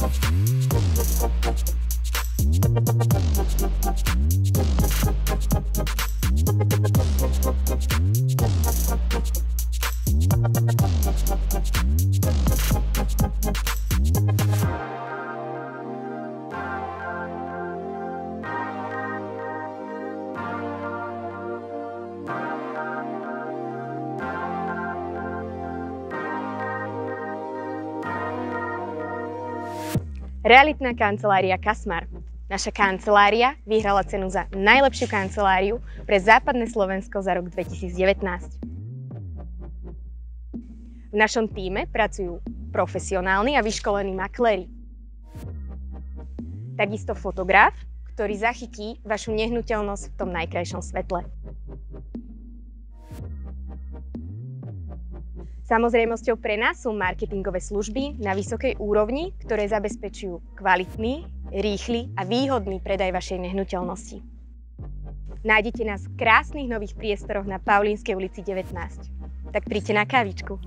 Mm-hmm. Realitná kancelária Kasmar. Naša kancelária vyhrala cenu za najlepšiu kanceláriu pre západné Slovensko za rok 2019. V našom týme pracujú profesionálni a vyškolení makléri. Takisto fotograf, ktorý zachytí vašu nehnuteľnosť v tom najkrajšom svetle. Samozrejmosťou pre nás sú marketingové služby na vysokej úrovni, ktoré zabezpečujú kvalitný, rýchly a výhodný predaj vašej nehnuteľnosti. Nájdete nás v krásnych nových priestoroch na Paulínskej ulici 19. Tak príďte na kávičku.